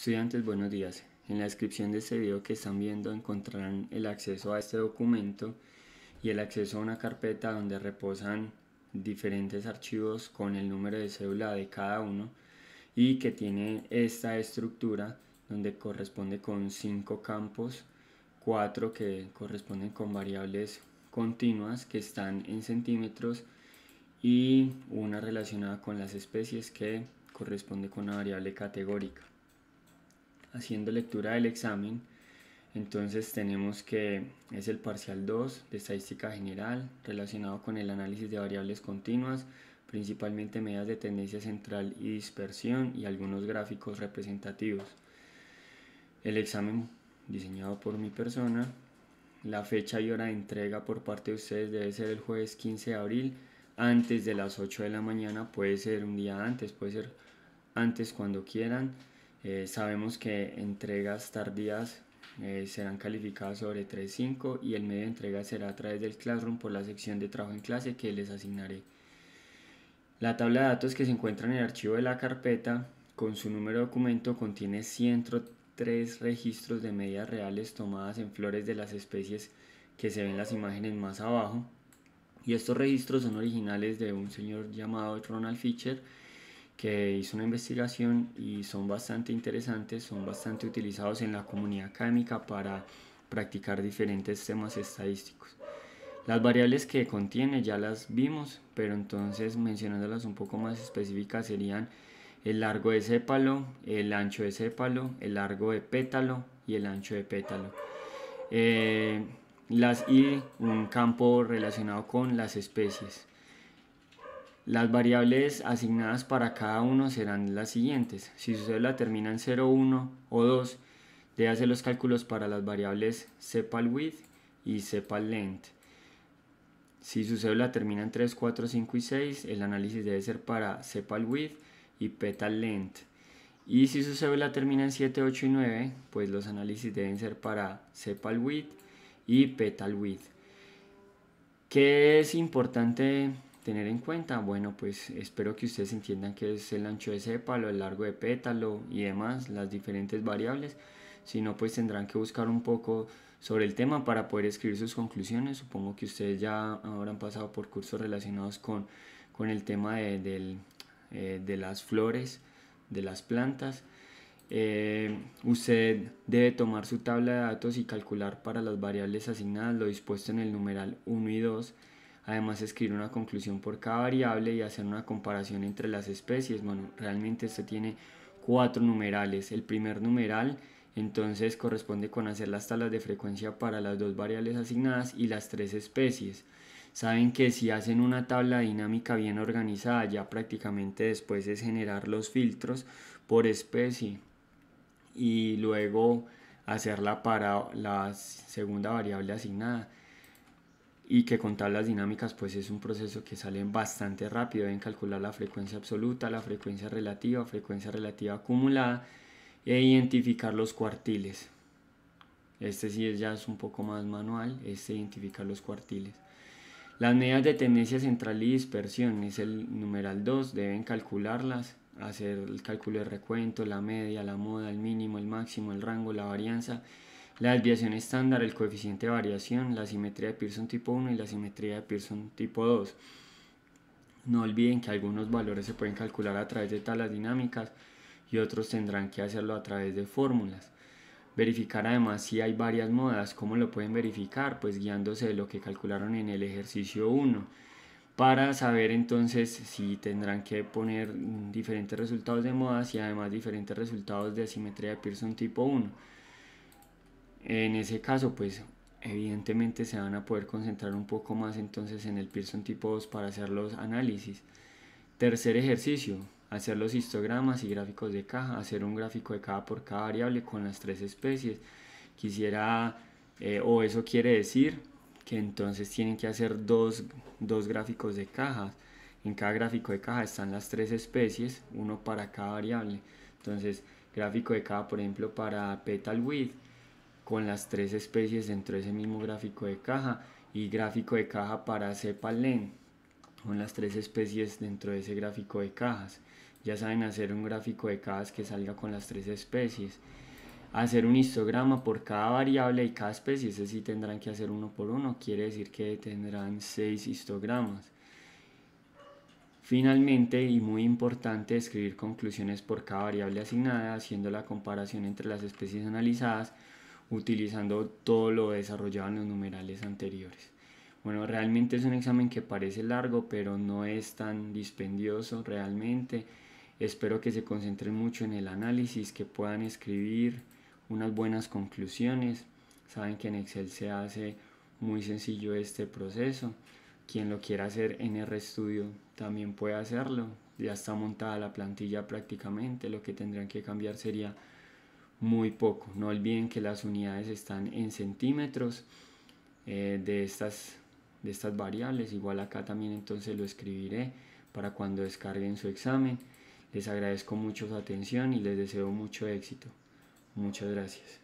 Estudiantes, buenos días. En la descripción de este video que están viendo encontrarán el acceso a este documento y el acceso a una carpeta donde reposan diferentes archivos con el número de cédula de cada uno y que tiene esta estructura donde corresponde con cinco campos, cuatro que corresponden con variables continuas que están en centímetros y una relacionada con las especies que corresponde con una variable categórica haciendo lectura del examen, entonces tenemos que es el parcial 2 de estadística general relacionado con el análisis de variables continuas, principalmente medidas de tendencia central y dispersión y algunos gráficos representativos. El examen diseñado por mi persona, la fecha y hora de entrega por parte de ustedes debe ser el jueves 15 de abril antes de las 8 de la mañana, puede ser un día antes, puede ser antes cuando quieran eh, sabemos que entregas tardías eh, serán calificadas sobre 3.5 y el medio de entrega será a través del Classroom por la sección de trabajo en clase que les asignaré. La tabla de datos que se encuentra en el archivo de la carpeta con su número de documento contiene 103 registros de medidas reales tomadas en flores de las especies que se ven las imágenes más abajo. Y estos registros son originales de un señor llamado Ronald Fisher que hizo una investigación y son bastante interesantes, son bastante utilizados en la comunidad académica para practicar diferentes temas estadísticos. Las variables que contiene ya las vimos, pero entonces mencionándolas un poco más específicas serían el largo de sépalo, el ancho de sépalo, el largo de pétalo y el ancho de pétalo. Eh, las y un campo relacionado con las especies. Las variables asignadas para cada uno serán las siguientes. Si su cédula termina en 0, 1 o 2, debe hacer los cálculos para las variables sepal width y sepal length. Si su cédula termina en 3, 4, 5 y 6, el análisis debe ser para sepal width y petal length. Y si su cédula termina en 7, 8 y 9, pues los análisis deben ser para sepal width y petal width. ¿Qué es importante tener en cuenta? Bueno, pues espero que ustedes entiendan qué es el ancho de sépalo, el largo de pétalo y demás, las diferentes variables. Si no, pues tendrán que buscar un poco sobre el tema para poder escribir sus conclusiones. Supongo que ustedes ya habrán pasado por cursos relacionados con, con el tema de, eh, de las flores, de las plantas. Eh, usted debe tomar su tabla de datos y calcular para las variables asignadas lo dispuesto en el numeral 1 y 2 Además, escribir una conclusión por cada variable y hacer una comparación entre las especies. Bueno, realmente este tiene cuatro numerales. El primer numeral entonces corresponde con hacer las tablas de frecuencia para las dos variables asignadas y las tres especies. Saben que si hacen una tabla dinámica bien organizada, ya prácticamente después es generar los filtros por especie y luego hacerla para la segunda variable asignada y que con tablas dinámicas pues es un proceso que sale bastante rápido, deben calcular la frecuencia absoluta, la frecuencia relativa, frecuencia relativa acumulada e identificar los cuartiles. Este sí es, ya es un poco más manual, este identificar los cuartiles. Las medidas de tendencia central y dispersión es el numeral 2, deben calcularlas, hacer el cálculo de recuento, la media, la moda, el mínimo, el máximo, el rango, la varianza la desviación estándar, el coeficiente de variación, la simetría de Pearson tipo 1 y la simetría de Pearson tipo 2. No olviden que algunos valores se pueden calcular a través de tablas dinámicas y otros tendrán que hacerlo a través de fórmulas. Verificar además si hay varias modas, ¿cómo lo pueden verificar? Pues guiándose de lo que calcularon en el ejercicio 1 para saber entonces si tendrán que poner diferentes resultados de modas y además diferentes resultados de simetría de Pearson tipo 1. En ese caso, pues evidentemente se van a poder concentrar un poco más entonces en el Pearson tipo 2 para hacer los análisis. Tercer ejercicio, hacer los histogramas y gráficos de caja, hacer un gráfico de caja por cada variable con las tres especies. Quisiera, eh, o eso quiere decir que entonces tienen que hacer dos, dos gráficos de caja. En cada gráfico de caja están las tres especies, uno para cada variable. Entonces, gráfico de caja, por ejemplo, para petal width con las tres especies dentro de ese mismo gráfico de caja y gráfico de caja para cepalen con las tres especies dentro de ese gráfico de cajas ya saben hacer un gráfico de cada que salga con las tres especies hacer un histograma por cada variable y cada especie, ese sí tendrán que hacer uno por uno, quiere decir que tendrán seis histogramas. Finalmente, y muy importante, escribir conclusiones por cada variable asignada, haciendo la comparación entre las especies analizadas, utilizando todo lo desarrollado en los numerales anteriores. Bueno, realmente es un examen que parece largo, pero no es tan dispendioso realmente. Espero que se concentren mucho en el análisis, que puedan escribir unas buenas conclusiones. Saben que en Excel se hace muy sencillo este proceso. Quien lo quiera hacer en RStudio también puede hacerlo. Ya está montada la plantilla prácticamente. Lo que tendrían que cambiar sería muy poco. No olviden que las unidades están en centímetros eh, de, estas, de estas variables. Igual acá también entonces lo escribiré para cuando descarguen su examen. Les agradezco mucho su atención y les deseo mucho éxito. Muchas gracias.